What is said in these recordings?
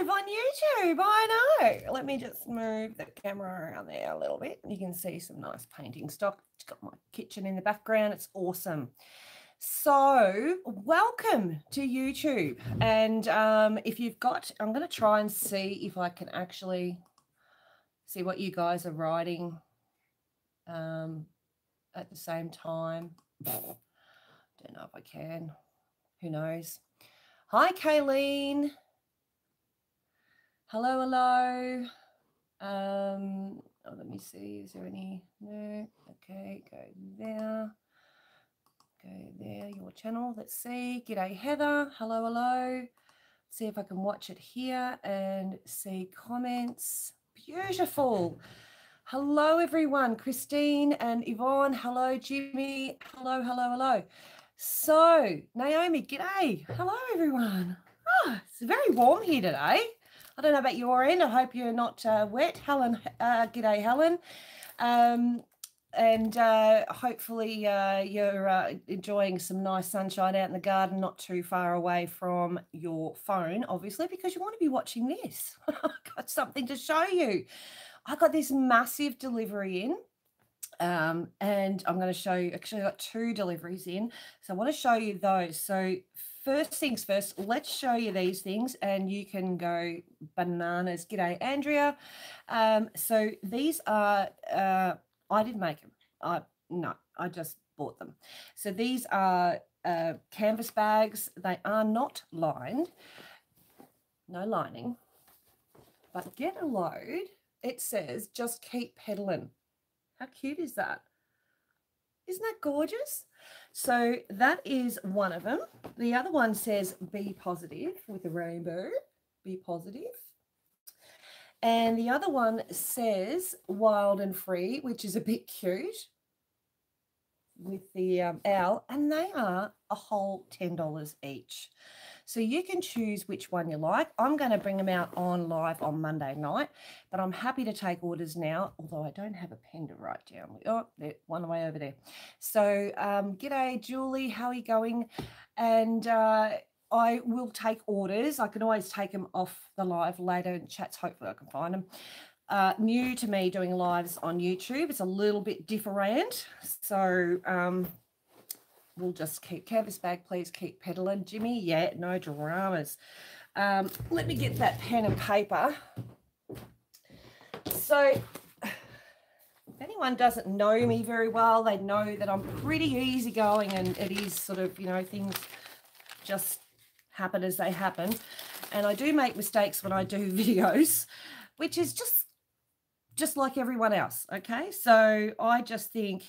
live on YouTube. I know. Let me just move the camera around there a little bit. You can see some nice painting stock. It's got my kitchen in the background. It's awesome. So, welcome to YouTube. And um, if you've got, I'm going to try and see if I can actually see what you guys are writing um, at the same time. Don't know if I can. Who knows? Hi, Kayleen. Hello, hello. Um, oh, let me see. Is there any? No. Okay, go there. Go there. Your channel. Let's see. G'day, Heather. Hello, hello. See if I can watch it here and see comments. Beautiful. Hello, everyone. Christine and Yvonne. Hello, Jimmy. Hello, hello, hello. So, Naomi, g'day. Hello, everyone. Oh, it's very warm here today. I don't know about your end. I hope you're not uh, wet. Helen, uh, g'day, Helen. Um, and uh, hopefully uh, you're uh, enjoying some nice sunshine out in the garden, not too far away from your phone, obviously, because you want to be watching this. I've got something to show you. I got this massive delivery in. Um, and I'm going to show you, actually, I got two deliveries in. So I want to show you those. So first things first, let's show you these things and you can go bananas. G'day, Andrea. Um, so these are, uh, I didn't make them. I, no, I just bought them. So these are uh, canvas bags. They are not lined, no lining, but get a load. It says just keep pedaling. How cute is that? Isn't that gorgeous? So that is one of them. The other one says be positive with a rainbow. Be positive. And the other one says wild and free, which is a bit cute with the um, owl. And they are a whole $10 each. So you can choose which one you like. I'm going to bring them out on live on Monday night, but I'm happy to take orders now, although I don't have a pen to write down. Oh, one way over there. So um, g'day, Julie. How are you going? And uh, I will take orders. I can always take them off the live later in chats. Hopefully I can find them. Uh, new to me doing lives on YouTube. It's a little bit different. So um, we'll just keep canvas bag, please keep pedaling. Jimmy, yeah, no dramas. Um, let me get that pen and paper. So if anyone doesn't know me very well, they know that I'm pretty easygoing and it is sort of, you know, things just happen as they happen. And I do make mistakes when I do videos, which is just just like everyone else. Okay. So I just think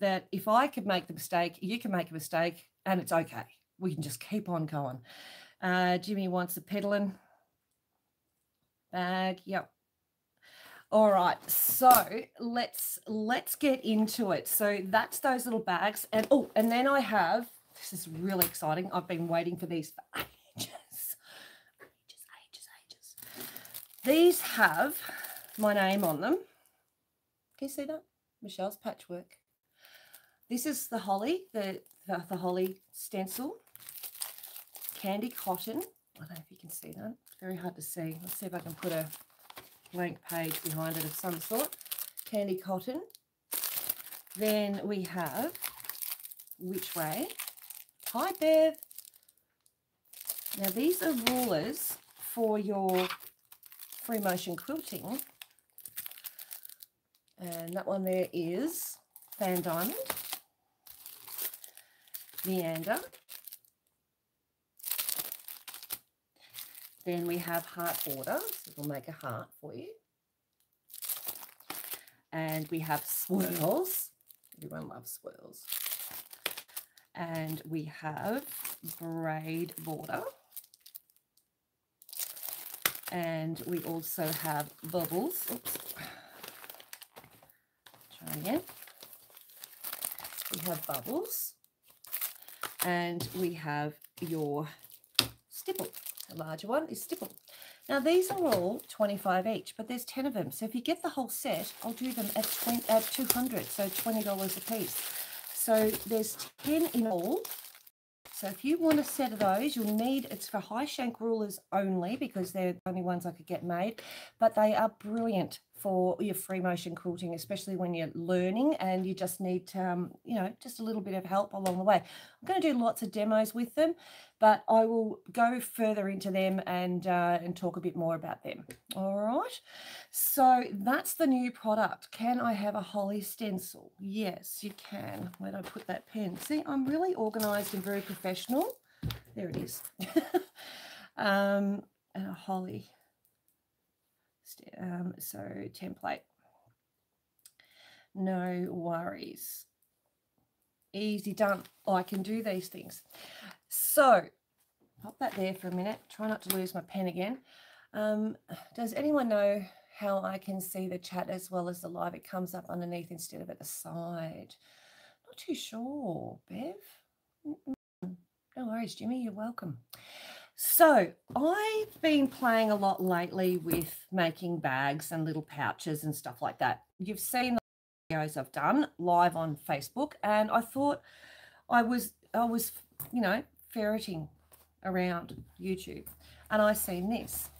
that if I could make the mistake, you can make a mistake and it's okay. We can just keep on going. Uh, Jimmy wants a pedaling bag. Yep. All right, so let's let's get into it. So that's those little bags, and oh, and then I have this is really exciting. I've been waiting for these for ages, ages, ages, ages. These have my name on them. Can you see that? Michelle's patchwork. This is the holly, the, the, the holly stencil. Candy cotton. I don't know if you can see that. Very hard to see. Let's see if I can put a blank page behind it of some sort. Candy cotton. Then we have Which Way. Hi, Bev. Now, these are rulers for your free motion quilting. And that one there is Fan Diamond meander. Then we have heart border, so we'll make a heart for you. And we have swirls. Everyone loves swirls. And we have braid border. And we also have bubbles. Oops. Try again. We have bubbles and we have your stipple. The larger one is stipple. Now these are all 25 each, but there's 10 of them. So if you get the whole set, I'll do them at, 20, at 200, so $20 a piece. So there's 10 in all. So if you want a set of those, you'll need, it's for high shank rulers only because they're the only ones I could get made, but they are brilliant for your free motion quilting, especially when you're learning and you just need, um, you know, just a little bit of help along the way. I'm going to do lots of demos with them, but I will go further into them and uh, and talk a bit more about them. All right. So that's the new product. Can I have a holly stencil? Yes, you can. Where did I put that pen? See, I'm really organized and very professional. There it is. um, and a holly um, so template. No worries. Easy done. Oh, I can do these things. So pop that there for a minute. Try not to lose my pen again. Um, does anyone know how I can see the chat as well as the live? It comes up underneath instead of at the side. Not too sure, Bev. No worries, Jimmy. You're welcome. So I've been playing a lot lately with making bags and little pouches and stuff like that. You've seen the videos I've done live on Facebook, and I thought I was I was you know ferreting around YouTube, and I seen this.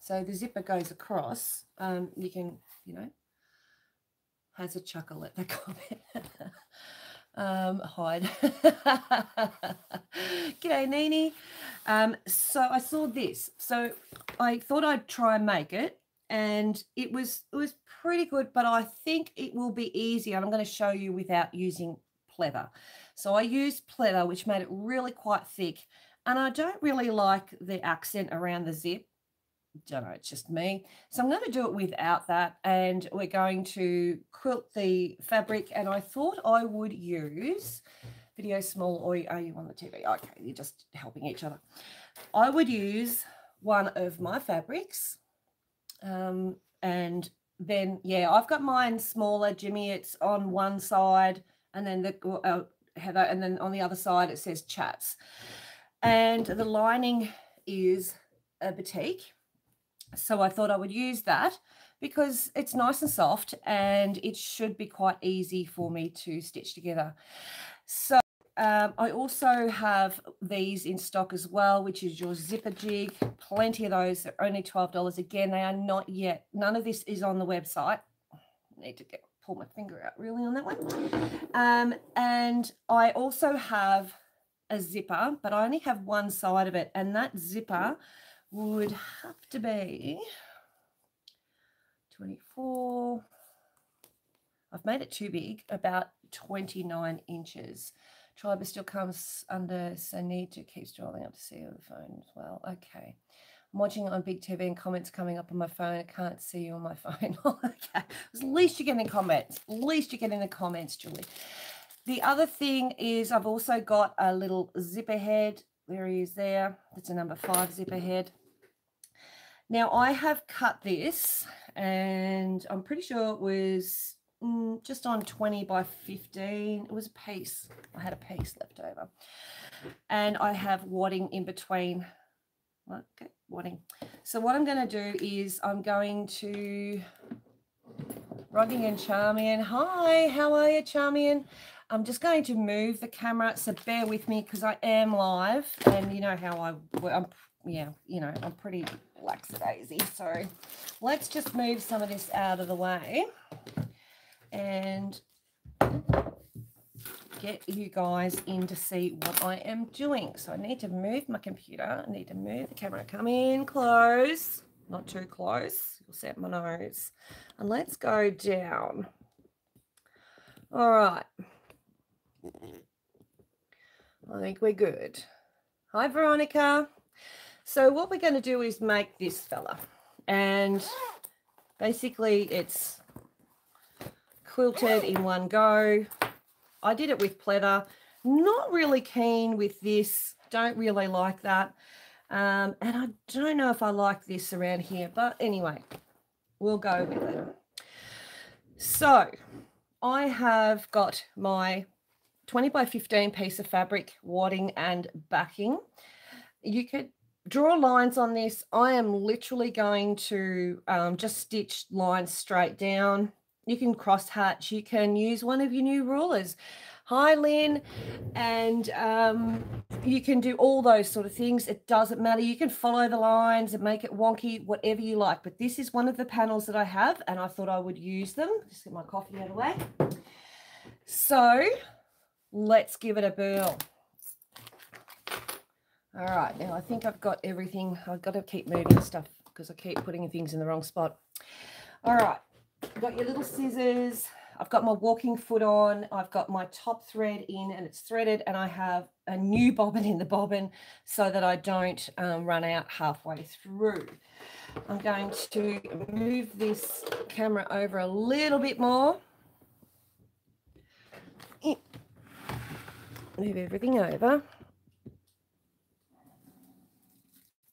So the zipper goes across. Um, you can you know has a chuckle at the comment. Um, hide. G'day, Nini. Um, so I saw this. So I thought I'd try and make it, and it was it was pretty good. But I think it will be easier. I'm going to show you without using pleather. So I used pleather, which made it really quite thick. And I don't really like the accent around the zip don't know, it's just me. So I'm going to do it without that. And we're going to quilt the fabric. And I thought I would use video small or are you on the TV? Okay, you're just helping each other. I would use one of my fabrics. Um, and then, yeah, I've got mine smaller, Jimmy. It's on one side and then the uh, Heather, and then on the other side it says chats. And the lining is a batik so I thought I would use that because it's nice and soft and it should be quite easy for me to stitch together. So um, I also have these in stock as well, which is your zipper jig. Plenty of those. They're only $12. Again, they are not yet. None of this is on the website. I need to get pull my finger out really on that one. Um, and I also have a zipper, but I only have one side of it. And that zipper would have to be 24. I've made it too big, about 29 inches. Tribe still comes under, so need to keep scrolling up to see the phone as well. Okay. I'm watching on big TV and comments coming up on my phone. I can't see you on my phone. okay. At least you're getting comments. At least you're getting the comments, Julie. The other thing is I've also got a little zipper head. There he is there. That's a number five zipper head. Now I have cut this and I'm pretty sure it was mm, just on 20 by 15. It was a piece. I had a piece left over. And I have wadding in between. Okay, wadding. So what I'm going to do is I'm going to Rogging and Charmian. Hi, how are you, Charmian? I'm just going to move the camera, so bear with me because I am live, and you know how I, I'm, yeah, you know, I'm pretty lackadaisy. So let's just move some of this out of the way and get you guys in to see what I am doing. So I need to move my computer. I need to move the camera. Come in close, not too close. You'll set my nose. And let's go down. All right. I think we're good. Hi, Veronica. So what we're going to do is make this fella. And basically it's quilted in one go. I did it with pleather. Not really keen with this. Don't really like that. Um, and I don't know if I like this around here. But anyway, we'll go with it. So I have got my 20 by 15 piece of fabric wadding and backing. You could draw lines on this. I am literally going to um, just stitch lines straight down. You can cross hatch. You can use one of your new rulers. Hi, Lynn. And um, you can do all those sort of things. It doesn't matter. You can follow the lines and make it wonky, whatever you like. But this is one of the panels that I have, and I thought I would use them. Just get my coffee out of the way. So let's give it a burl. All right, now I think I've got everything. I've got to keep moving stuff because I keep putting things in the wrong spot. All right, got your little scissors. I've got my walking foot on. I've got my top thread in and it's threaded and I have a new bobbin in the bobbin so that I don't um, run out halfway through. I'm going to move this camera over a little bit more. Move everything over.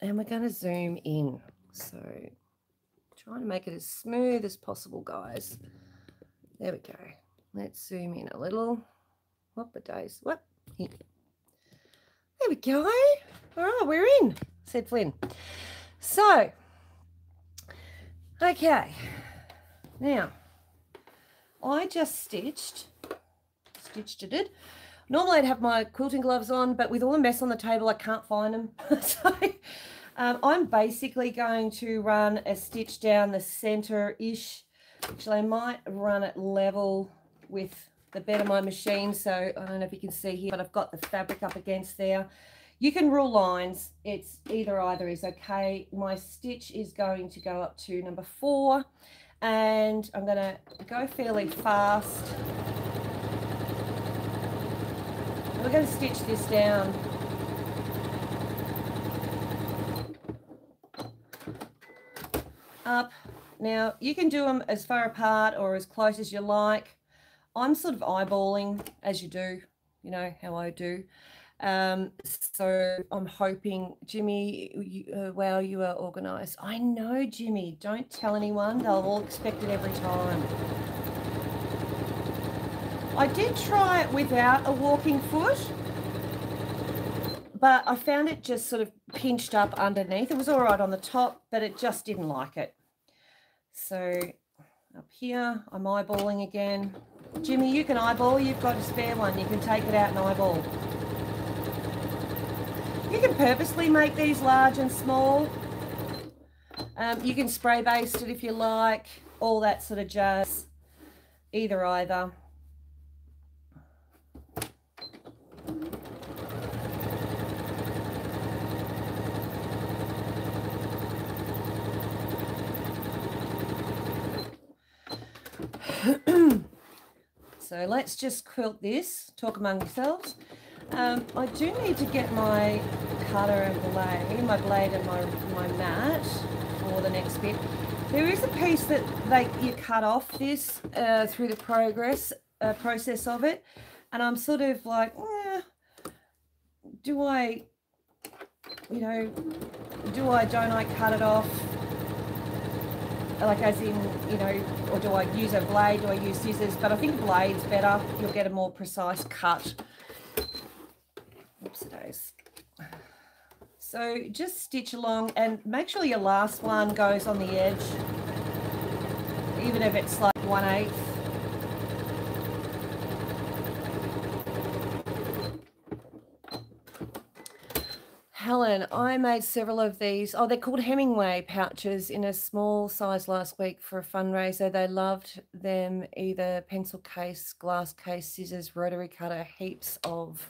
And we're going to zoom in. So trying to make it as smooth as possible, guys. There we go. Let's zoom in a little. What a days. What? Here. There we go. All right, we're in, said Flynn. So, okay. Now, I just stitched, stitched it. Normally I'd have my quilting gloves on, but with all the mess on the table, I can't find them. so um, I'm basically going to run a stitch down the center-ish Actually, I might run it level with the bed of my machine. So I don't know if you can see here, but I've got the fabric up against there. You can rule lines. It's either either is okay. My stitch is going to go up to number four and I'm going to go fairly fast. We're going to stitch this down up now, you can do them as far apart or as close as you like. I'm sort of eyeballing as you do, you know, how I do. Um, so I'm hoping, Jimmy, you, uh, wow, you are organised. I know, Jimmy. Don't tell anyone. They'll all expect it every time. I did try it without a walking foot, but I found it just sort of pinched up underneath. It was all right on the top, but it just didn't like it. So up here, I'm eyeballing again. Jimmy, you can eyeball. You've got a spare one. You can take it out and eyeball. You can purposely make these large and small. Um, you can spray baste it if you like. All that sort of jazz. Either, either. so let's just quilt this, talk among yourselves. Um, I do need to get my cutter and blade, my blade and my, my mat for the next bit. There is a piece that they you cut off this uh, through the progress uh, process of it, and I'm sort of like, eh, do I, you know, do I, don't I cut it off? Like as in, you know, or do I use a blade? Do I use scissors? But I think blade's better. You'll get a more precise cut. Oops, days. So just stitch along and make sure your last one goes on the edge, even if it's like one eighth. Helen, I made several of these. Oh, they're called Hemingway pouches in a small size last week for a fundraiser. They loved them either pencil case, glass case, scissors, rotary cutter, heaps of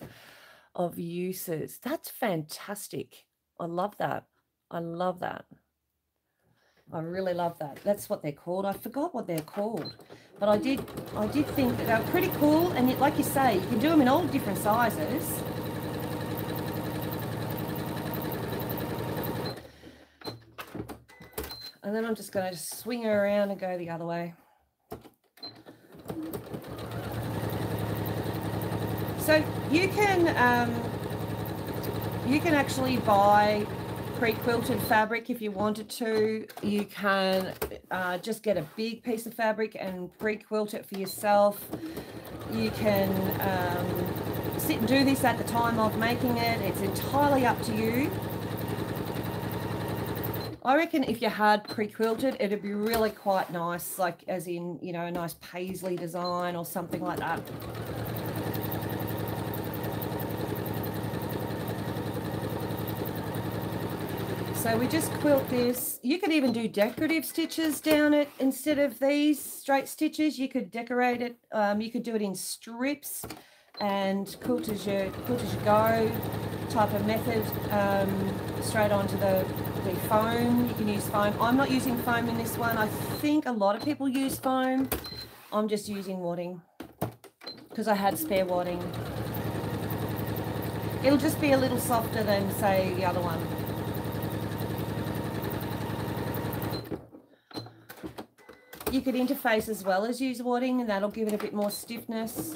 of uses. That's fantastic. I love that. I love that. I really love that. That's what they're called. I forgot what they're called, but I did. I did think that they're pretty cool. And like you say, you can do them in all different sizes. And then I'm just going to swing her around and go the other way. So you can um, you can actually buy pre-quilted fabric if you wanted to. You can uh, just get a big piece of fabric and pre-quilt it for yourself. You can um, sit and do this at the time of making it. It's entirely up to you. I reckon if you hard pre-quilted, it'd be really quite nice, like as in, you know, a nice paisley design or something like that. So we just quilt this. You could even do decorative stitches down it instead of these straight stitches. You could decorate it. Um, you could do it in strips and quilt as you, quilt as you go type of method um, straight onto the the foam. You can use foam. I'm not using foam in this one. I think a lot of people use foam. I'm just using wadding because I had spare wadding. It'll just be a little softer than say the other one. You could interface as well as use wadding and that'll give it a bit more stiffness.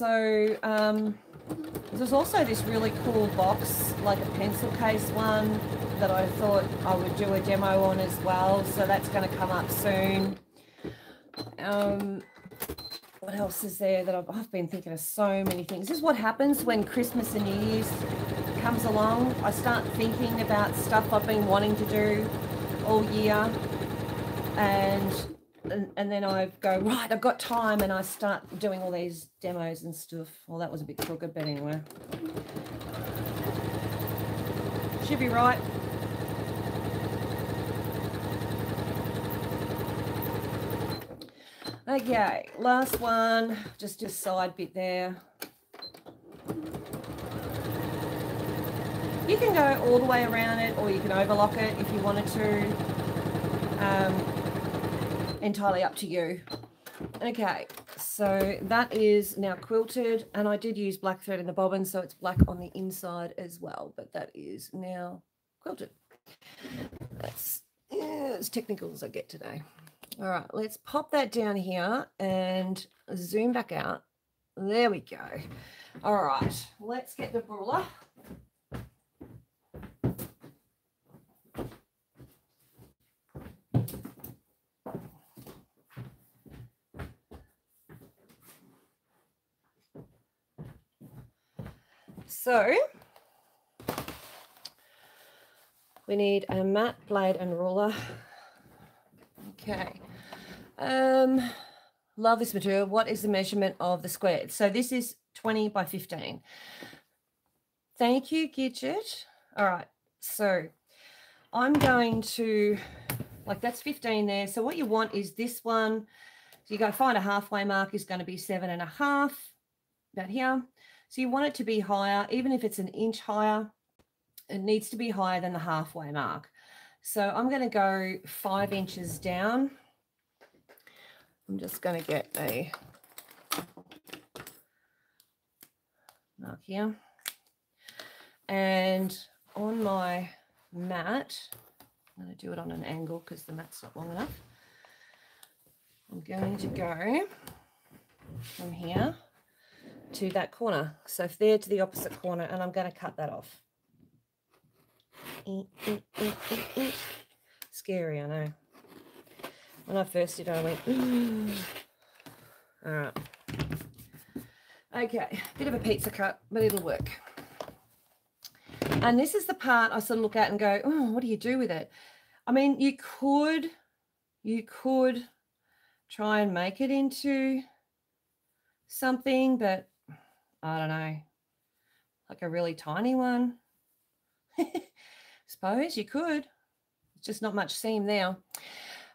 So um, there's also this really cool box, like a pencil case one, that I thought I would do a demo on as well. So that's going to come up soon. Um, what else is there that I've, I've been thinking of so many things. This is what happens when Christmas and New Year's comes along. I start thinking about stuff I've been wanting to do all year. And, and and then I go, right, I've got time and I start doing all these demos and stuff. Well, that was a bit crooked, but anyway. Should be right. Okay, last one, just a side bit there. You can go all the way around it or you can overlock it if you wanted to. Um, entirely up to you. Okay, so that is now quilted and I did use black thread in the bobbin so it's black on the inside as well, but that is now quilted. That's yeah, as technical as I get today. All right, let's pop that down here and zoom back out. There we go. All right, let's get the ruler. So we need a mat, blade and ruler. Okay. Um, love this material. What is the measurement of the square? So this is 20 by 15. Thank you, Gidget. All right. So I'm going to, like that's 15 there. So what you want is this one. So you go find a halfway mark is going to be seven and a half about here. So you want it to be higher, even if it's an inch higher, it needs to be higher than the halfway mark. So I'm going to go five inches down. I'm just going to get a mark here. And on my mat, I'm going to do it on an angle because the mat's not long enough. I'm going to go from here to that corner. So there to the opposite corner and I'm going to cut that off. Scary, I know. When I first did I went, all right. Okay, bit of a pizza cut, but it'll work. And this is the part I sort of look at and go, oh, what do you do with it? I mean, you could, you could try and make it into something, but I don't know, like a really tiny one. Suppose you could. It's just not much seam there.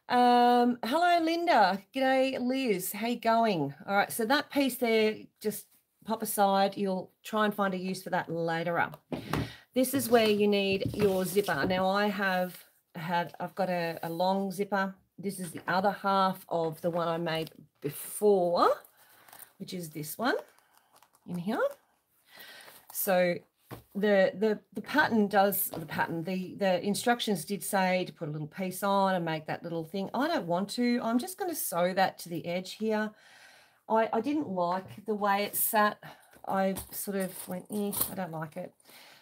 Um, hello, Linda. G'day, Liz. How you going? All right, so that piece there, just pop aside. You'll try and find a use for that later up. This is where you need your zipper. Now I have had, I've got a, a long zipper. This is the other half of the one I made before, which is this one in here. So the the the pattern does the pattern the the instructions did say to put a little piece on and make that little thing. I don't want to. I'm just going to sew that to the edge here. I i didn't like the way it sat. I sort of went eh, i don't like it.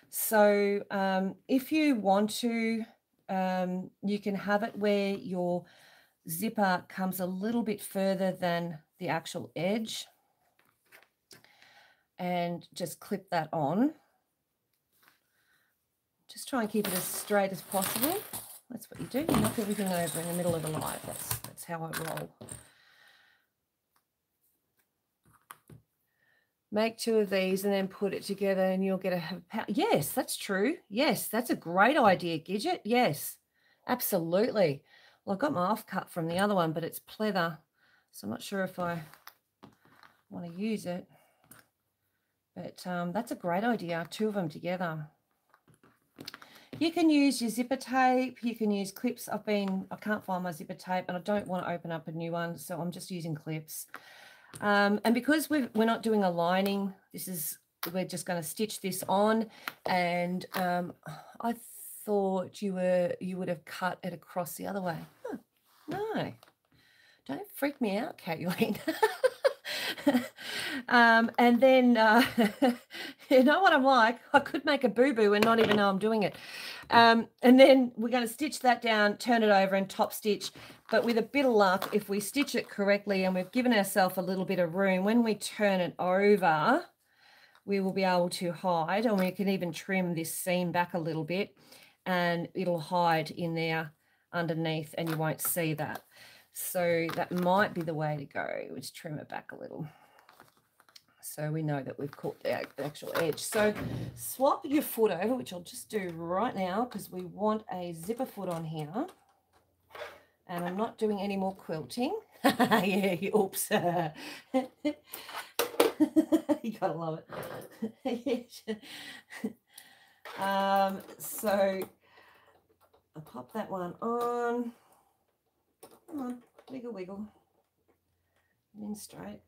So um, if you want to um, you can have it where your zipper comes a little bit further than the actual edge and just clip that on. Just try and keep it as straight as possible. That's what you do. You knock everything over in the middle of a live. That's that's how I roll. Make two of these and then put it together and you'll get a Yes, that's true. Yes, that's a great idea, Gidget. Yes, absolutely. Well, I got my off cut from the other one, but it's pleather. So I'm not sure if I want to use it. But um, that's a great idea, two of them together. You can use your zipper tape. You can use clips. I've been, I can't find my zipper tape and I don't want to open up a new one. So I'm just using clips. Um, and because we're, we're not doing a lining, this is, we're just going to stitch this on. And um, I thought you were, you would have cut it across the other way. Huh, no, don't freak me out, Kathleen. um, and then uh, you know what I'm like? I could make a boo-boo and not even know I'm doing it. Um, and then we're going to stitch that down, turn it over and top stitch. But with a bit of luck, if we stitch it correctly and we've given ourselves a little bit of room, when we turn it over, we will be able to hide and we can even trim this seam back a little bit and it'll hide in there underneath and you won't see that. So that might be the way to go, is trim it back a little. So we know that we've caught the actual edge. So swap your foot over, which I'll just do right now because we want a zipper foot on here. And I'm not doing any more quilting. yeah, oops. you gotta love it. um, so I'll pop that one on. Come on, wiggle, wiggle. And then straight.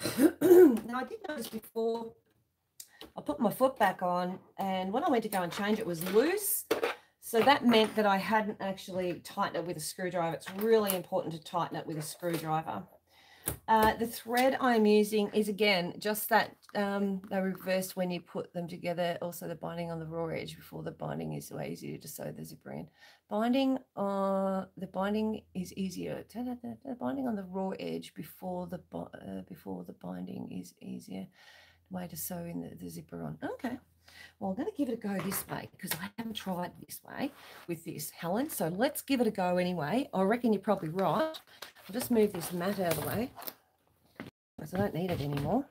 now, I did notice before I put my foot back on, and when I went to go and change it, was loose. So that meant that I hadn't actually tightened it with a screwdriver. It's really important to tighten it with a screwdriver. Uh, the thread I'm using is again just that um, they reversed when you put them together. Also the binding on the raw edge before the binding is way easier to sew the zipper in. Binding on uh, the binding is easier. The binding on the raw edge before the uh, before the binding is easier The way to sew in the, the zipper on. Okay. Well, I'm going to give it a go this way because I haven't tried this way with this, Helen. So let's give it a go anyway. I reckon you're probably right. I'll just move this mat out of the way because I don't need it anymore.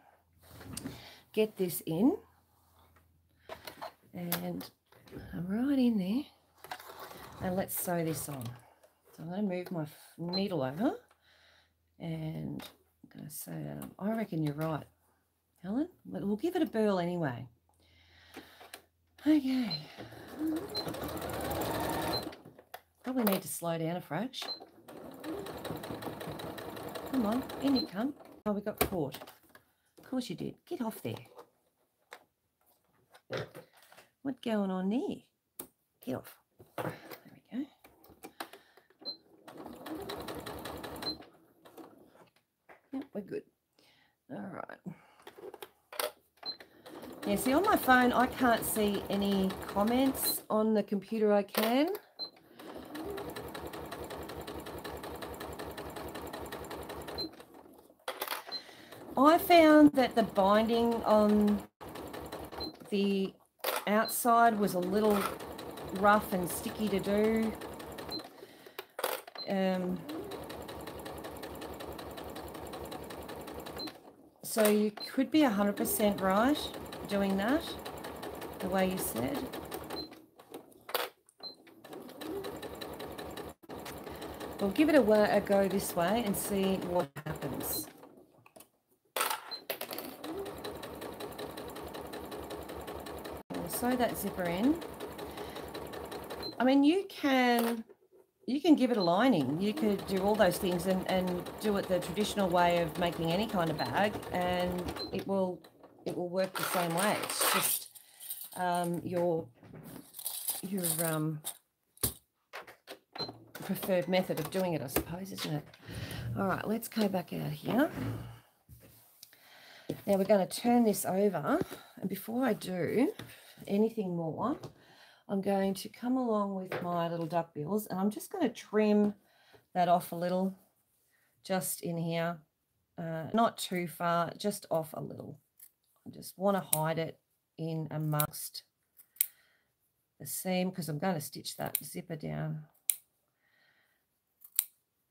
Get this in and I'm right in there. And let's sew this on. So I'm going to move my needle over and I'm going to sew that on. I reckon you're right, Helen. We'll give it a burl anyway. Okay. Probably need to slow down a fraction. Come on, in you come. Oh, we got caught. Of course you did. Get off there. What's going on there? Get off. There we go. Yep, we're good. All right. Yeah, see on my phone, I can't see any comments. On the computer, I can. I found that the binding on the outside was a little rough and sticky to do. Um, so you could be 100% right doing that the way you said. We'll give it a, a go this way and see what happens. We'll sew that zipper in. I mean, you can you can give it a lining. You could do all those things and, and do it the traditional way of making any kind of bag and it will it will work the same way. It's just um, your your um, preferred method of doing it, I suppose, isn't it? All right, let's go back out here. Now we're going to turn this over. And before I do anything more, I'm going to come along with my little duck bills and I'm just going to trim that off a little just in here. Uh, not too far, just off a little. I just want to hide it in amongst the seam because I'm going to stitch that zipper down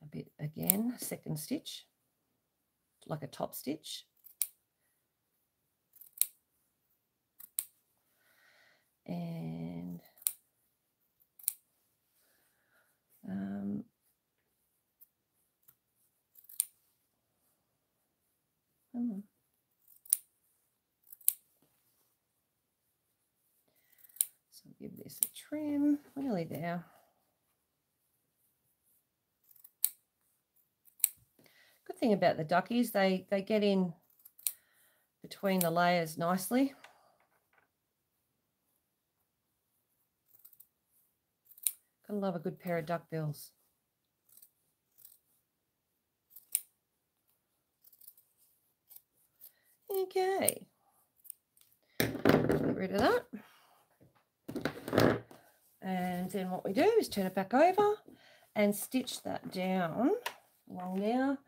a bit again, second stitch, like a top stitch. And um, So give this a trim, We're nearly there. Good thing about the duckies, they, they get in between the layers nicely. Gotta love a good pair of duck bills. Okay. Get rid of that. And then what we do is turn it back over and stitch that down along there.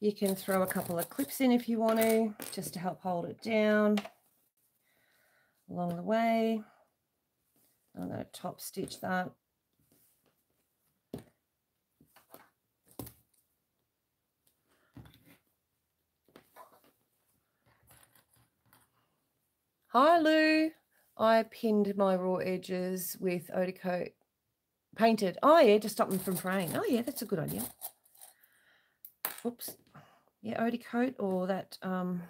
You can throw a couple of clips in if you want to, just to help hold it down along the way. I'm going to top stitch that. Hi Lou. I pinned my raw edges with Oticoat painted. Oh yeah, to stop them from fraying. Oh yeah, that's a good idea. Oops. Yeah, Oticoat or that um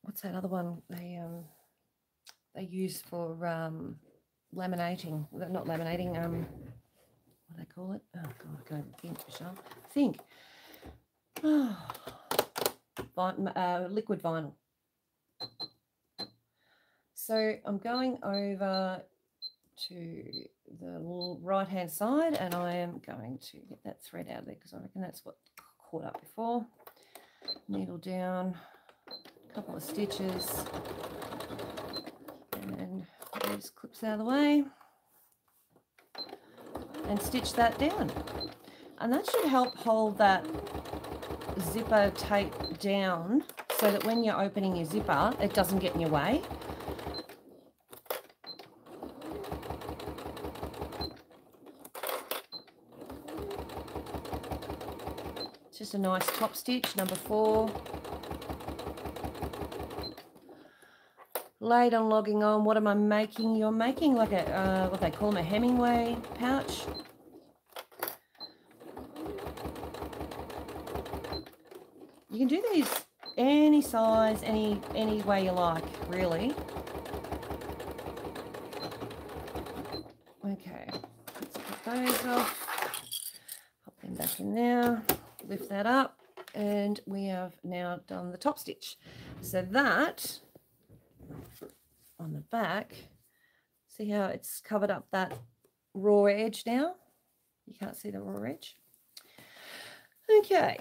what's that other one they um they use for um laminating not laminating um what do they call it oh god i can't think michelle think oh, uh, liquid vinyl so I'm going over to the right hand side and I am going to get that thread out of there because I reckon that's what caught up before. Needle down, a couple of stitches and then these clips out of the way and stitch that down. And that should help hold that zipper tape down so that when you're opening your zipper, it doesn't get in your way. A nice top stitch, number four. Laid on logging on, what am I making? You're making like a, uh, what they call them, a Hemingway pouch. You can do these any size, any any way you like, really. Okay, let's put those off. Pop them back in there lift that up and we have done the top stitch. So that on the back see how it's covered up that raw edge now? You can't see the raw edge? Okay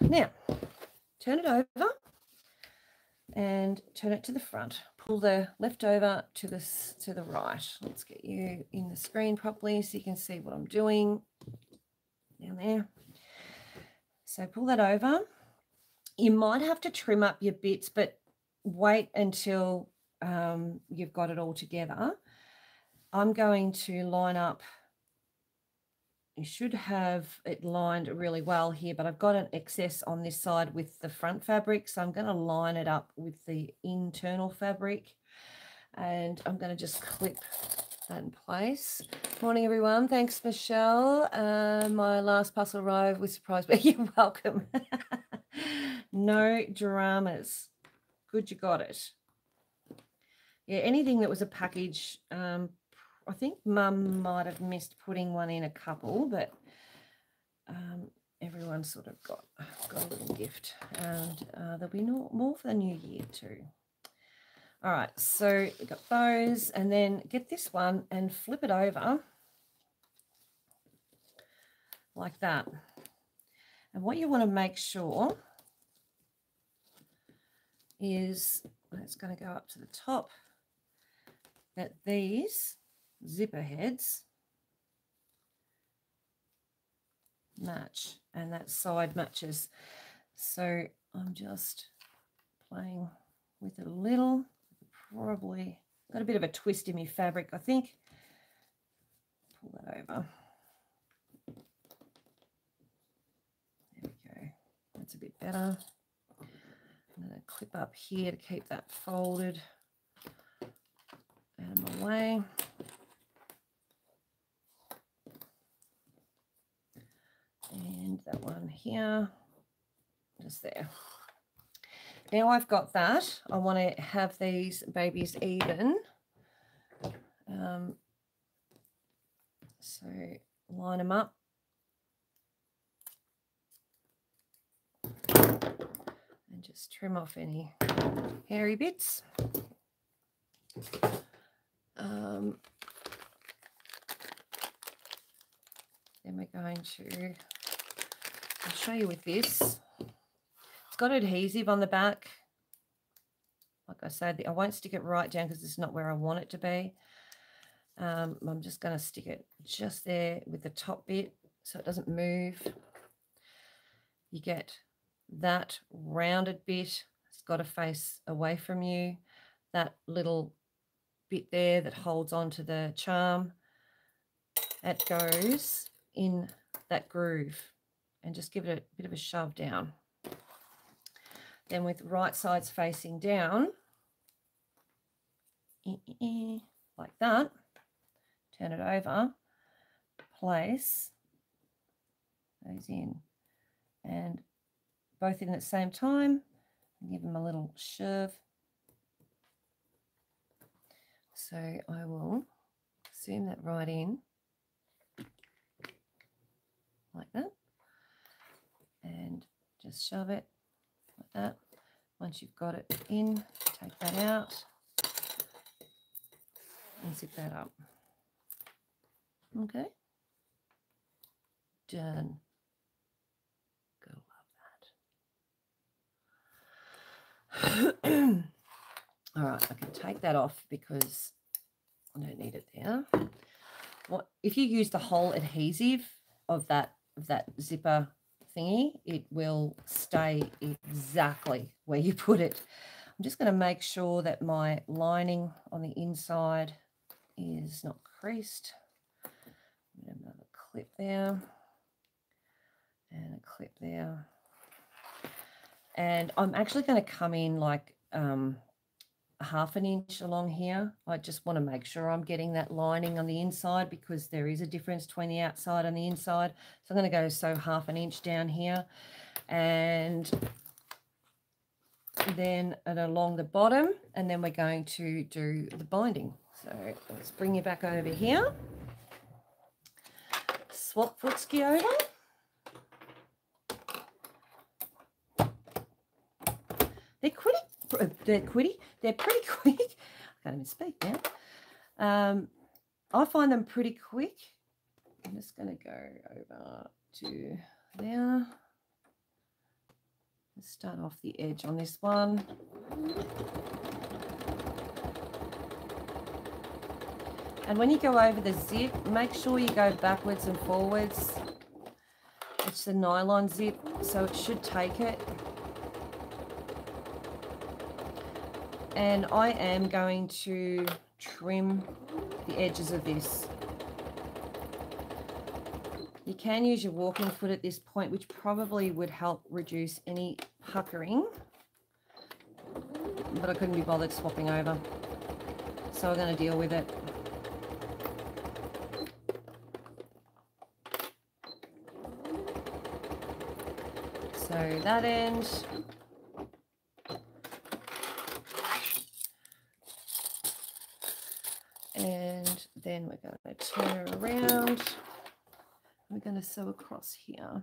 now turn it over and turn it to the front. Pull the left over to this to the right. Let's get you in the screen properly so you can see what I'm doing down there. So pull that over. You might have to trim up your bits, but wait until um, you've got it all together. I'm going to line up. You should have it lined really well here, but I've got an excess on this side with the front fabric. So I'm going to line it up with the internal fabric and I'm going to just clip that in place. Morning, everyone. Thanks, Michelle. Uh, my last parcel arrived with surprise, but you're welcome. no dramas. Good, you got it. Yeah, anything that was a package, um, I think Mum might have missed putting one in a couple, but um, everyone sort of got got a little gift, and uh, there'll be no, more for the new year too. All right, so we got those, and then get this one and flip it over like that. And what you want to make sure is it's going to go up to the top that these zipper heads match and that side matches. So I'm just playing with it a little probably got a bit of a twist in my fabric, I think. Pull that over. There we go. That's a bit better. I'm going to clip up here to keep that folded out of my way. And that one here, just there. Now I've got that, I want to have these babies even. Um, so line them up. And just trim off any hairy bits. Um, then we're going to, I'll show you with this It's got adhesive on the back. Like I said, I won't stick it right down because it's not where I want it to be. Um, I'm just going to stick it just there with the top bit so it doesn't move. You get that rounded bit. It's got to face away from you. That little bit there that holds onto the charm. That goes in that groove and just give it a bit of a shove down. Then with right sides facing down, like that, turn it over, place those in, and both in at the same time, give them a little shove. So I will zoom that right in, like that, and just shove it like that. Once you've got it in, take that out and zip that up. Okay. Done. Go love that. All right, I can take that off because I don't need it there. What if you use the whole adhesive of that of that zipper thingy, it will stay exactly where you put it. I'm just going to make sure that my lining on the inside is not creased. Another clip there and a clip there. And I'm actually going to come in like um, half an inch along here. I just want to make sure I'm getting that lining on the inside because there is a difference between the outside and the inside. So I'm going to go so half an inch down here and then and along the bottom and then we're going to do the binding. So let's bring you back over here. Swap footski over. They're pretty they're quitty. They're pretty quick. I can't even speak now. Um, I find them pretty quick. I'm just going to go over to there. Let's start off the edge on this one. And when you go over the zip, make sure you go backwards and forwards. It's the nylon zip, so it should take it. And I am going to trim the edges of this. You can use your walking foot at this point, which probably would help reduce any puckering, but I couldn't be bothered swapping over. So I'm going to deal with it. So that end, then we're going to turn around. We're going to sew across here.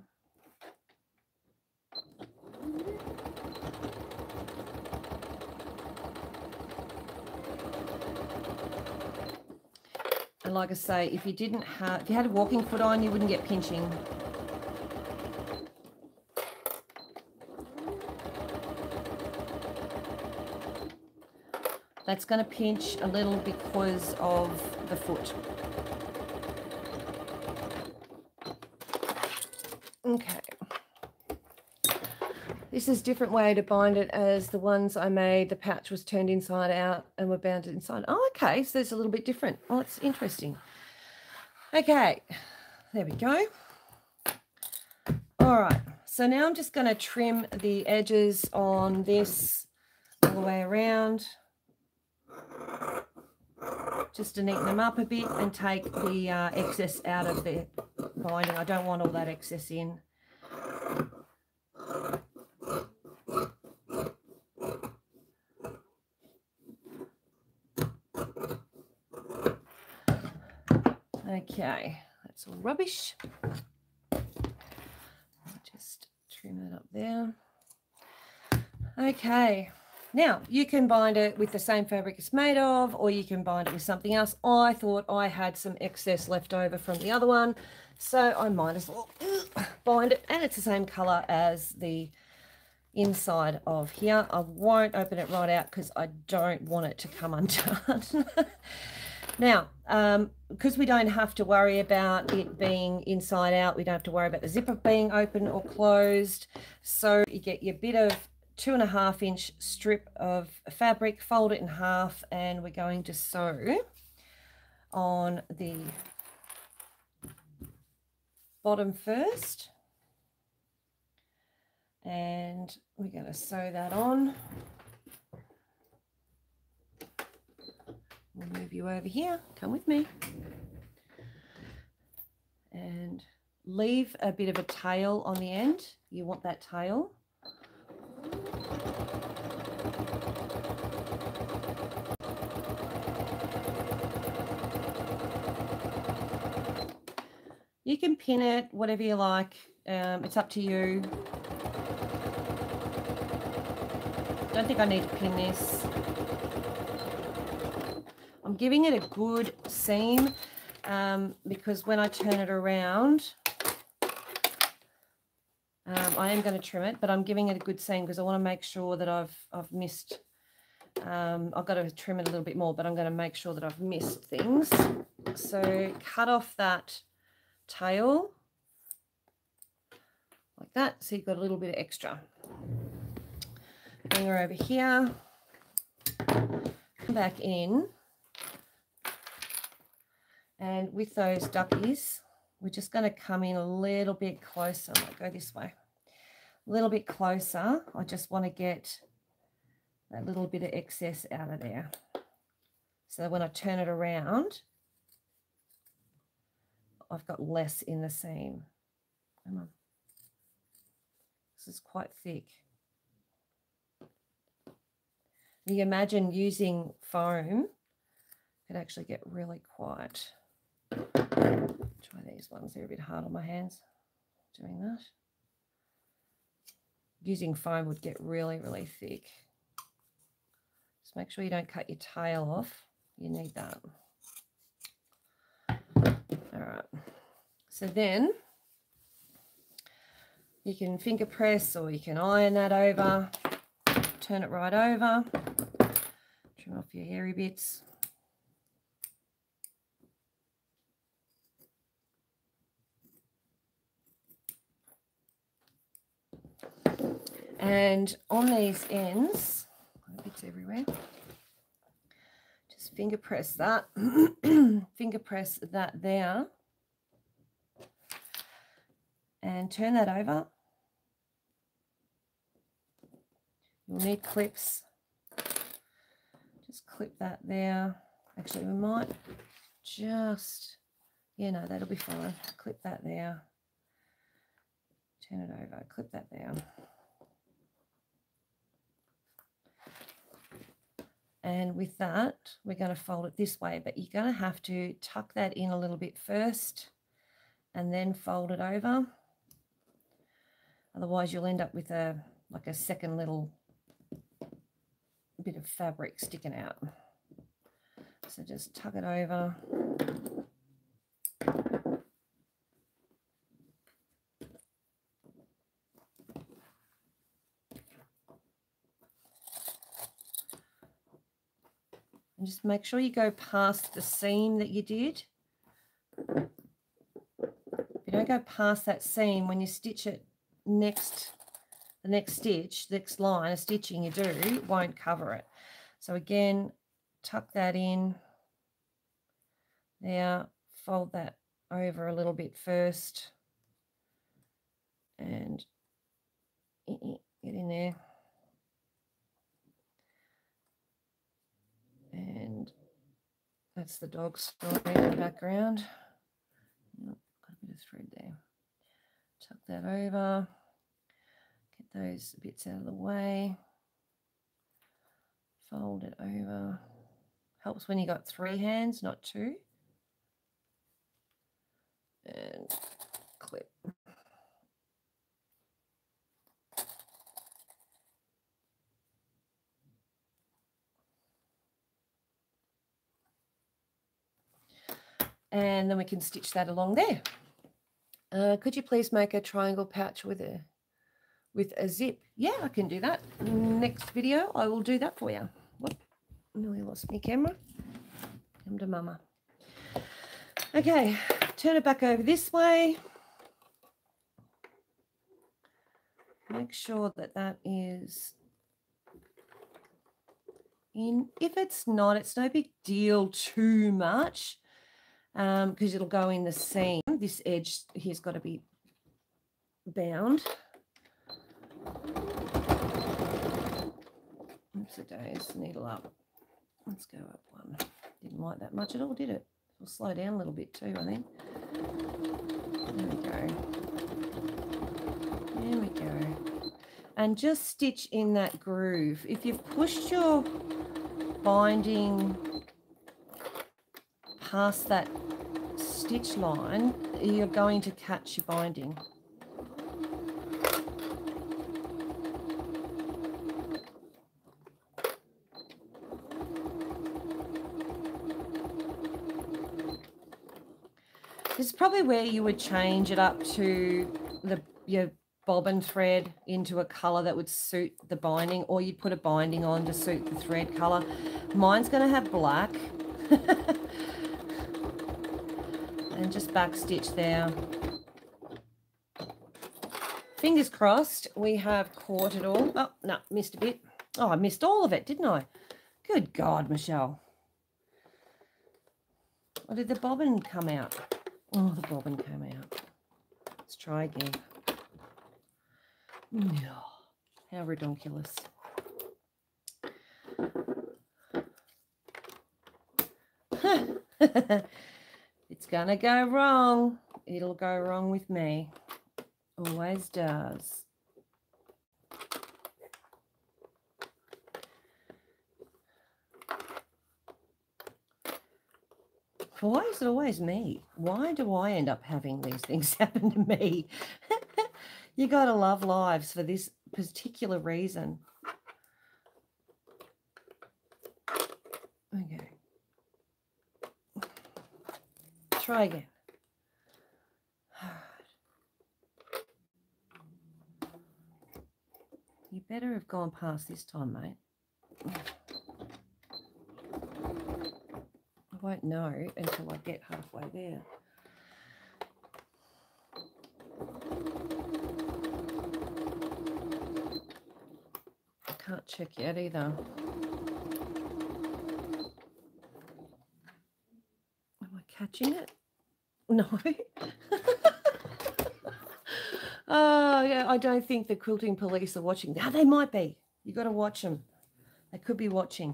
And like I say, if you didn't have, if you had a walking foot on, you wouldn't get pinching. That's going to pinch a little because of the foot. Okay. This is different way to bind it as the ones I made. The patch was turned inside out and were bound inside. Oh, okay. So it's a little bit different. Oh, it's interesting. Okay, there we go. All right. So now I'm just going to trim the edges on this all the way around just to neaten them up a bit and take the uh, excess out of the binding. I don't want all that excess in. Okay, that's all rubbish. I'll just trim that up there. Okay, now you can bind it with the same fabric it's made of, or you can bind it with something else. I thought I had some excess left over from the other one, so I might as well bind it, and it's the same color as the inside of here. I won't open it right out because I don't want it to come undone. Now, um, because we don't have to worry about it being inside out, we don't have to worry about the zipper being open or closed. So you get your bit of two and a half inch strip of fabric, fold it in half, and we're going to sew on the bottom first. And we're going to sew that on. We'll move you over here. Come with me. And leave a bit of a tail on the end. You want that tail. You can pin it, whatever you like. Um, it's up to you. Don't think I need to pin this. I'm giving it a good seam um, because when I turn it around, um, I am going to trim it, but I'm giving it a good seam because I want to make sure that I've I've missed. Um, I've got to trim it a little bit more, but I'm going to make sure that I've missed things. So cut off that tail like that, so you've got a little bit of extra. Bring her over here, come back in. And with those duckies, we're just going to come in a little bit closer. I might go this way. A little bit closer. I just want to get that little bit of excess out of there. So when I turn it around, I've got less in the seam. Come on. This is quite thick. You imagine using foam could actually get really quite Try these ones, they're a bit hard on my hands doing that. Using foam would get really, really thick. Just make sure you don't cut your tail off. You need that. All right. So then you can finger press or you can iron that over, turn it right over, trim off your hairy bits. And on these ends, bits everywhere, just finger press that, finger press that there, and turn that over. You'll need clips. Just clip that there. Actually, we might just, yeah, no, that'll be fine. Clip that there. Turn it over, clip that there. And with that, we're going to fold it this way, but you're going to have to tuck that in a little bit first and then fold it over. Otherwise, you'll end up with a like a second little bit of fabric sticking out. So just tuck it over. Just make sure you go past the seam that you did. If you don't go past that seam, when you stitch it next the next stitch, next line of stitching you do won't cover it. So again, tuck that in. Now fold that over a little bit first and eh, eh, get in there. And that's the dog story in the background. got a bit of thread there. Tuck that over. Get those bits out of the way. Fold it over. Helps when you got three hands, not two. And clip. And then we can stitch that along there. Uh, could you please make a triangle pouch with a with a zip? Yeah, I can do that. Next video, I will do that for you. Whoop, nearly lost my camera. Come to mama. Okay, turn it back over this way. Make sure that that is in. If it's not, it's no big deal too much because um, it'll go in the seam. This edge here's got to be bound. Oops, a days, needle up. Let's go up one. Didn't like that much at all, did it? It'll slow down a little bit too, I think. There we go. There we go. And just stitch in that groove. If you've pushed your binding past that stitch line, you're going to catch your binding. This is probably where you would change it up to the your bobbin thread into a color that would suit the binding or you'd put a binding on to suit the thread color. Mine's going to have black. and just back stitch there. Fingers crossed we have caught it all. Oh, no, missed a bit. Oh, I missed all of it, didn't I? Good God, Michelle. Or did the bobbin come out? Oh, the bobbin came out. Let's try again. No, how ridiculous. it's gonna go wrong. It'll go wrong with me. Always does. Why is it always me? Why do I end up having these things happen to me? you got to love lives for this particular reason. Okay. Try again. You better have gone past this time, mate. I won't know until I get halfway there. I can't check yet either. Am I catching it? No. oh, yeah, I don't think the quilting police are watching. Now they might be. You got to watch them. They could be watching.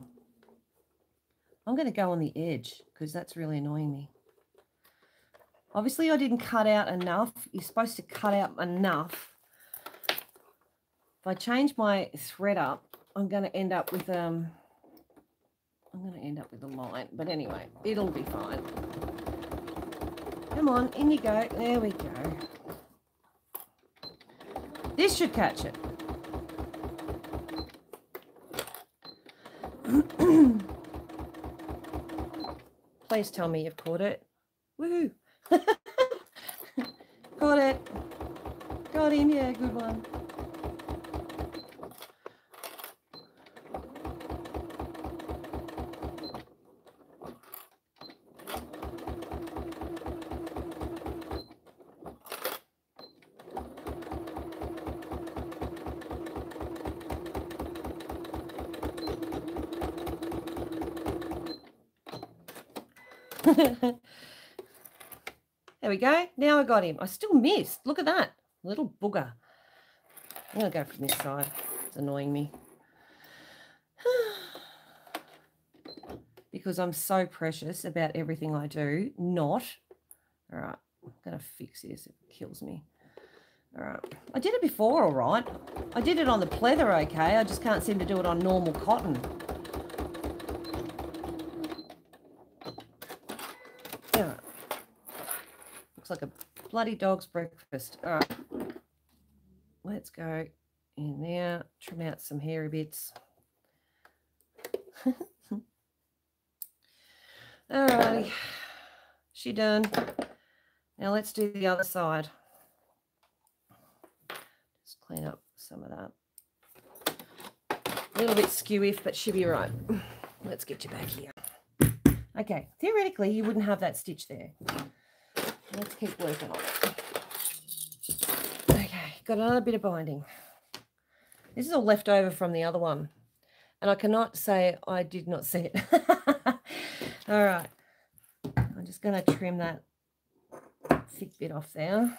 I'm going to go on the edge because that's really annoying me. Obviously, I didn't cut out enough. You're supposed to cut out enough. If I change my thread up, I'm going to end up with um. I'm going to end up with a line, but anyway, it'll be fine. Come on, in you go. There we go. This should catch it. Please tell me you've caught it. Woohoo! Got it. Got him. Yeah, good one. there we go. Now I got him. I still missed. Look at that. Little booger. I'm going to go from this side. It's annoying me. because I'm so precious about everything I do. Not. All right. I'm going to fix this. It kills me. All right. I did it before, all right. I did it on the pleather okay. I just can't seem to do it on normal cotton. Yeah. Looks like a bloody dog's breakfast. All right. Let's go in there. Trim out some hairy bits. All righty. She done. Now let's do the other side. Just clean up some of that. A little bit skewy, but she'll be right. Let's get you back here. Okay, theoretically, you wouldn't have that stitch there. Let's keep working on it. Okay, got another bit of binding. This is all left over from the other one. And I cannot say I did not see it. all right. I'm just going to trim that thick bit off there.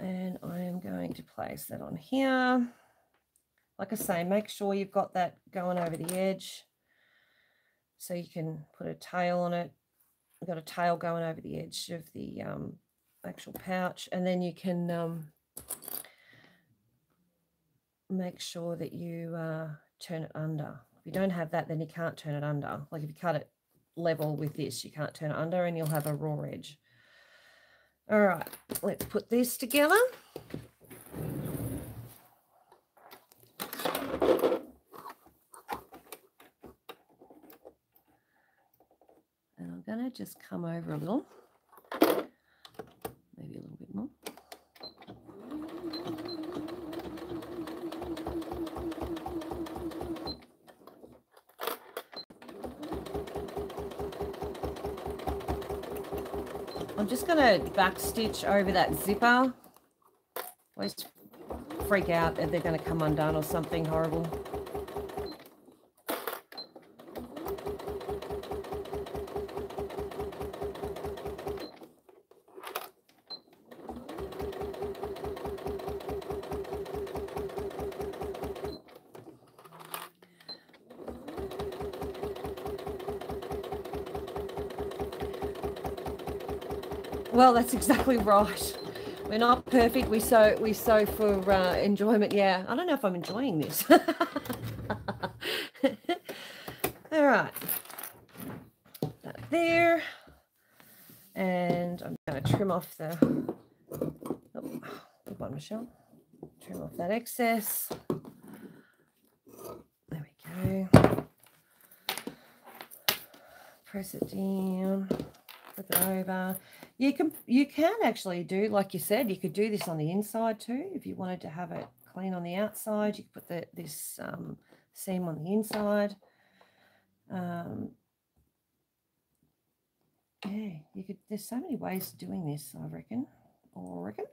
And I am going to place that on here. Like I say, make sure you've got that going over the edge so you can put a tail on it. You've got a tail going over the edge of the um, actual pouch and then you can um, make sure that you uh, turn it under. If you don't have that, then you can't turn it under. Like if you cut it level with this, you can't turn it under and you'll have a raw edge. All right, let's put this together. Going to just come over a little, maybe a little bit more. I'm just going to back stitch over that zipper. Always freak out that they're going to come undone or something horrible. Well, that's exactly right. We're not perfect. We sew we sew for uh, enjoyment. Yeah, I don't know if I'm enjoying this. All right, that there, and I'm going to trim off the. Oh, good one, Michelle. Trim off that excess. There we go. Press it down. Over. You can you can actually do like you said. You could do this on the inside too if you wanted to have it clean on the outside. You could put the, this um, seam on the inside. Um, yeah, you could. There's so many ways of doing this. I reckon. Or reckon.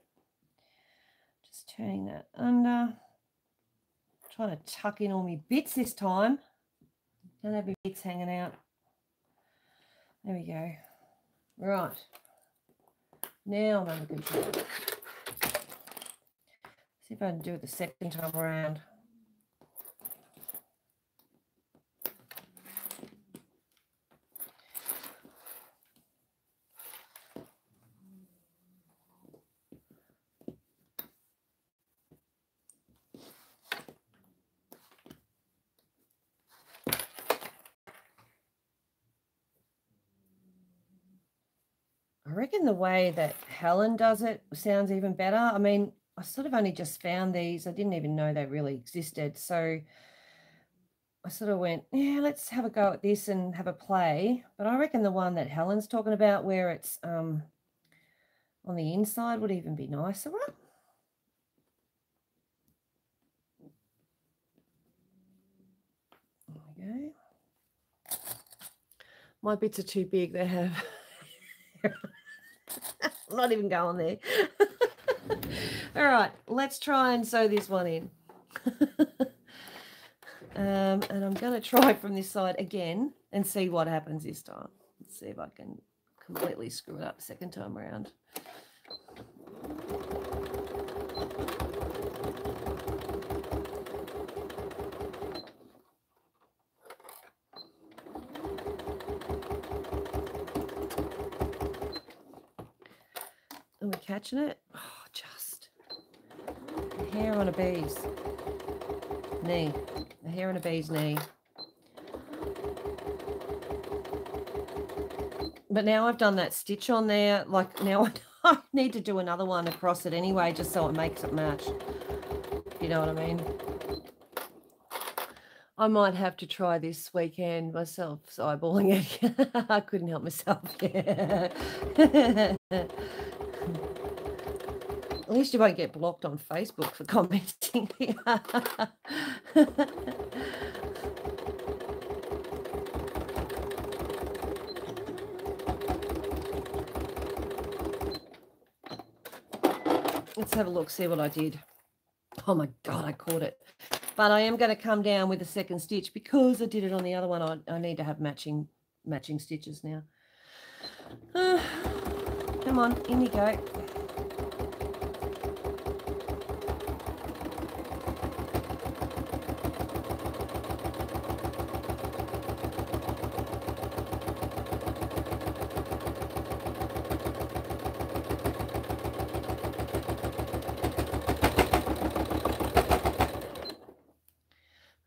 Just turning that under. Trying to tuck in all my bits this time. Don't have my bits hanging out. There we go. Right. Now I'm under control. See if I can do it the second time around. The way that Helen does it sounds even better. I mean, I sort of only just found these. I didn't even know they really existed. So I sort of went, yeah, let's have a go at this and have a play. But I reckon the one that Helen's talking about where it's um, on the inside would even be nicer. There we go. My bits are too big. They have I'm not even going there. All right, let's try and sew this one in. um, and I'm going to try from this side again and see what happens this time. Let's see if I can completely screw it up second time around. Catching it? Oh, just a hair on a bee's knee. A hair on a bee's knee. But now I've done that stitch on there. Like now I need to do another one across it anyway, just so it makes it match. You know what I mean? I might have to try this weekend myself, eyeballing it. I couldn't help myself. Yeah. At least you won't get blocked on Facebook for commenting. Let's have a look, see what I did. Oh my God, I caught it. But I am going to come down with a second stitch because I did it on the other one. I, I need to have matching matching stitches now. Uh, come on, in you go.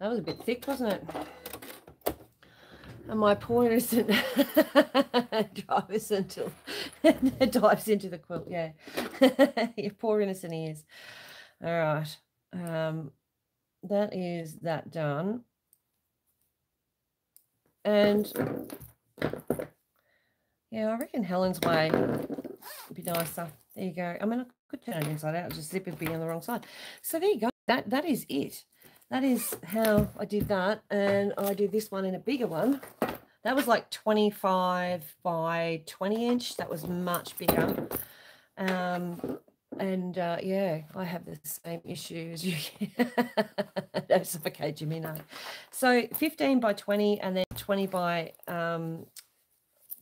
That was a bit thick, wasn't it? And my poor innocent dives into dives into the quilt. Yeah, your poor innocent ears. All right, um, that is that done. And yeah, I reckon Helen's way would be nicer. There you go. I mean, I could turn it inside out, just zip it be on the wrong side. So there you go. That that is it that is how I did that. And I did this one in a bigger one. That was like 25 by 20 inch. That was much bigger. Um, and uh, yeah, I have the same issue as you. Don't suffocate, Jimmy, no. So 15 by 20 and then 20 by um,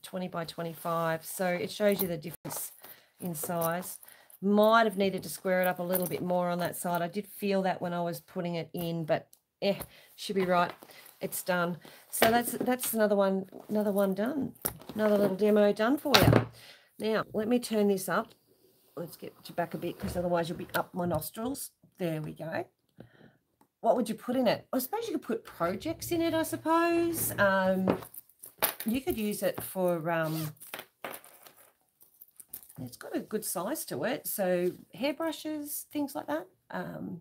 20 by 25. So it shows you the difference in size. Might have needed to square it up a little bit more on that side. I did feel that when I was putting it in, but eh, should be right. It's done. So that's that's another one, another one done. Another little demo done for you. Now, let me turn this up. Let's get you back a bit because otherwise you'll be up my nostrils. There we go. What would you put in it? I suppose you could put projects in it, I suppose. Um, you could use it for um, it's got a good size to it. So hairbrushes, things like that. Um,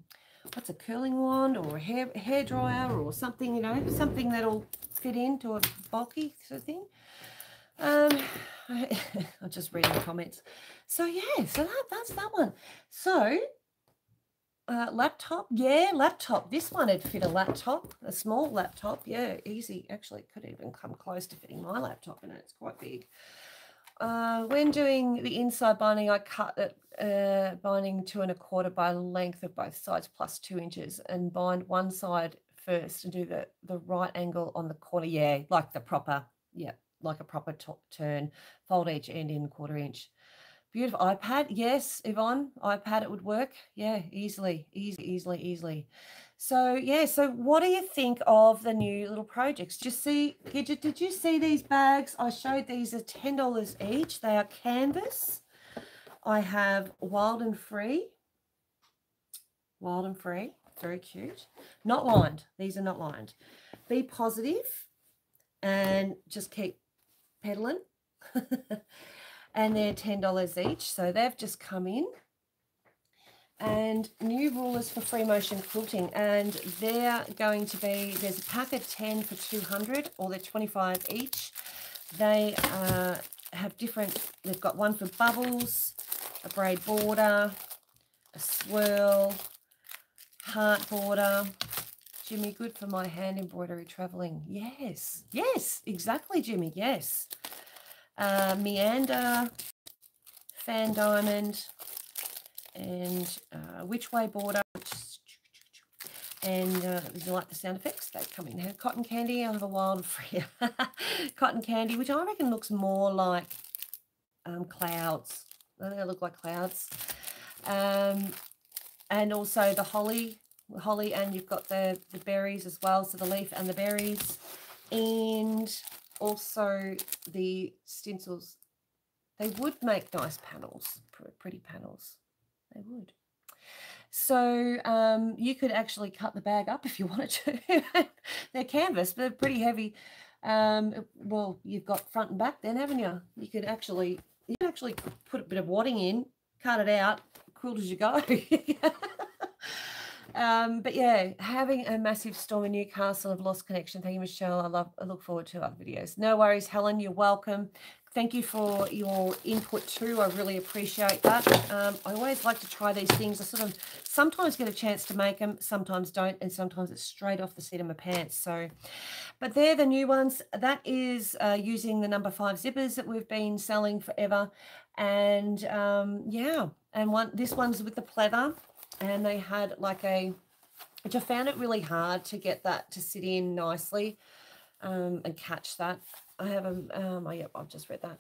what's a curling wand or a hair, hair dryer or something, you know, something that'll fit into a bulky sort of thing. Um, I, I'll just read the comments. So yeah, so that, that's that one. So uh, laptop, yeah, laptop. This one would fit a laptop, a small laptop. Yeah, easy. Actually, could even come close to fitting my laptop in it. It's quite big. Uh, when doing the inside binding, I cut it uh, binding two and a quarter by length of both sides plus two inches and bind one side first and do the, the right angle on the corner. Yeah, like the proper, yeah, like a proper top turn. Fold each end in quarter inch. Beautiful iPad. Yes, Yvonne, iPad, it would work. Yeah, easily, easy, easily, easily. So yeah, so what do you think of the new little projects? Just see, Gidget, did you see these bags? I showed these are ten dollars each. They are canvas. I have wild and free. Wild and free, very cute. Not lined. These are not lined. Be positive and just keep pedaling. and they're ten dollars each. So they've just come in and new rulers for free motion quilting. And they're going to be there's a pack of 10 for 200 or they're 25 each. They uh, have different they've got one for bubbles a braid border a swirl heart border. Jimmy good for my hand embroidery traveling yes yes exactly jimmy yes. Uh, meander fan diamond and uh, which way border And uh, you like the sound effects? They come in here. Cotton candy. I have a wild free cotton candy, which I reckon looks more like um, clouds. They look like clouds. Um, and also the holly, holly, and you've got the the berries as well. So the leaf and the berries, and also the stencils. They would make nice panels, pretty panels. They would. So um, you could actually cut the bag up if you wanted to. they're canvas, but they're pretty heavy. Um, well, you've got front and back then, haven't you? You could actually you could actually put a bit of wadding in, cut it out, quilt as you go. um, but yeah, having a massive storm in Newcastle I've lost connection. Thank you, Michelle. I love I look forward to other videos. No worries, Helen. You're welcome. Thank you for your input too. I really appreciate that. Um, I always like to try these things. I sort of sometimes get a chance to make them, sometimes don't, and sometimes it's straight off the seat of my pants. So, but they're the new ones. That is uh, using the number five zippers that we've been selling forever. And um, yeah, and one this one's with the pleather, and they had like a, which I found it really hard to get that to sit in nicely um, and catch that. I have a, um, oh, yep, I've just read that.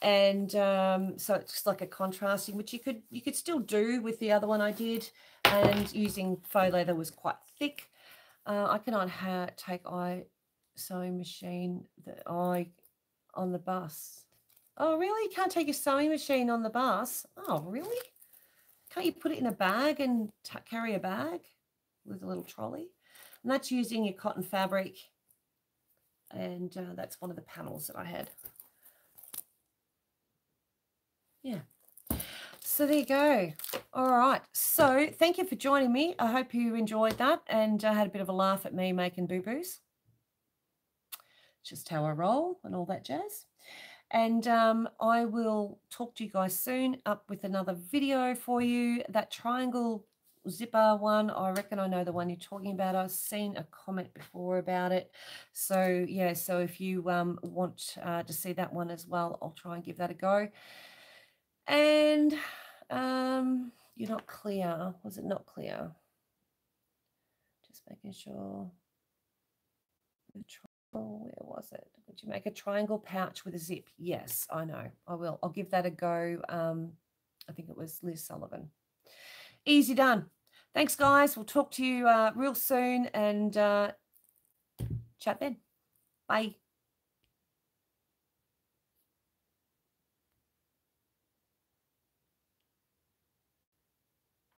And um, so it's like a contrasting, which you could you could still do with the other one I did. And using faux leather was quite thick. Uh, I cannot take eye sewing machine that I on the bus. Oh, really? You can't take a sewing machine on the bus? Oh, really? Can't you put it in a bag and carry a bag with a little trolley? And that's using your cotton fabric and uh, that's one of the panels that I had. Yeah. So there you go. All right. So thank you for joining me. I hope you enjoyed that and uh, had a bit of a laugh at me making boo-boos. Just how I roll and all that jazz. And um, I will talk to you guys soon up with another video for you. That triangle zipper one. I reckon I know the one you're talking about. I've seen a comment before about it. So yeah, so if you um, want uh, to see that one as well, I'll try and give that a go. And um, you're not clear. Was it not clear? Just making sure. where was it? Would you make a triangle pouch with a zip? Yes, I know. I will. I'll give that a go. Um, I think it was Liz Sullivan. Easy done. Thanks, guys. We'll talk to you uh, real soon and uh, chat then. Bye.